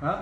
Hã?